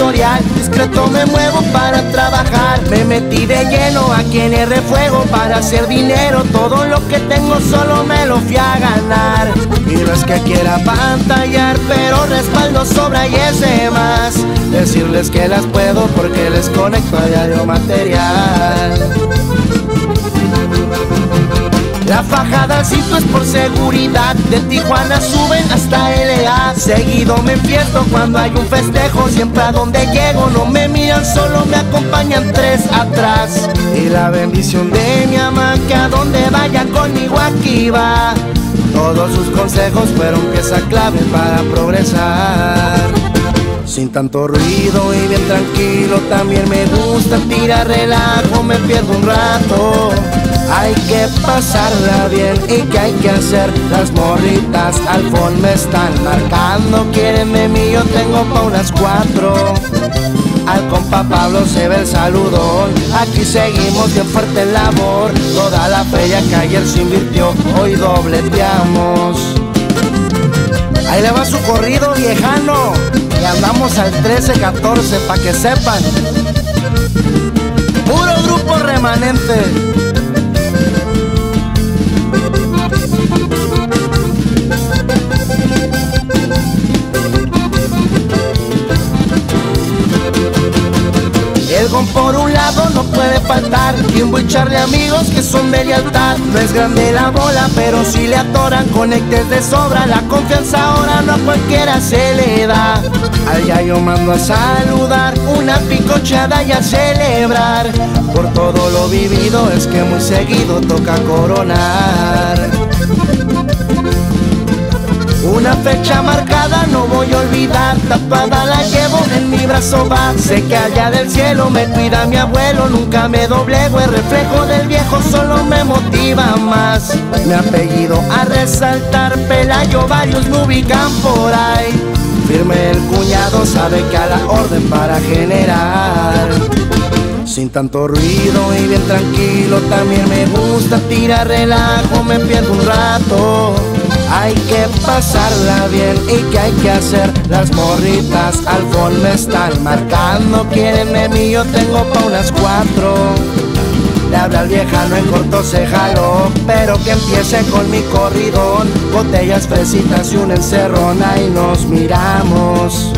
editorial, discreto me muevo para trabajar. Me metí de lleno aquí en R Fuego para hacer dinero. Todo lo que tengo solo me lo fui a ganar. Y no es que quiera pantallar, pero respaldo sobra y ese más. Decirles que las puedo porque les conecto a diario material. La fajada es por seguridad. De Tijuana suben hasta LA Seguido me enfiesto cuando hay un festejo. Siempre a donde llego no me miran Solo me acompañan tres atrás. Y la bendición de mi ama Que a donde vaya conmigo aquí va. Todos sus consejos fueron pieza clave para progresar tanto ruido y bien tranquilo También me gusta tirar relajo Me pierdo un rato. Hay que pasarla bien y que hay que hacer. Las morritas al fondo me están marcando Quieren de mí, yo tengo pa' unas cuatro. Al compa Pablo se ve el saludón Aquí seguimos de fuerte labor Toda la feria que ayer se invirtió Hoy dobleteamos. Ahí le va su corrido viejano Y andamos al 13-14 pa' que sepan. Puro grupo remanente por un lado no puede faltar Y un echarle amigos que son de lealtad. No es grande la bola pero si le atoran. Conectes de sobra La confianza ahora no a cualquiera se le da. Al yo mando a saludar Una picochada y a celebrar. Por todo lo vivido es que muy seguido toca coronar fecha marcada no voy a olvidar, tapada la llevo en mi brazo va. Sé que allá del cielo me cuida mi abuelo, nunca me doblego, el reflejo del viejo solo me motiva más. Mi apellido a resaltar, Pelayo, varios me ubican por ahí. Firme el cuñado, sabe que a la orden para generar. Sin tanto ruido y bien tranquilo, también me gusta tirar relajo, me pierdo un rato. Hay que pasarla bien y que hay que hacer. Las morritas al fondo me están marcando. Quieren de mí, yo tengo pa' unas cuatro. Le habla al viejano en corto se Pero que empiece con mi corridón. Botellas, fresitas y una encerrona Y nos miramos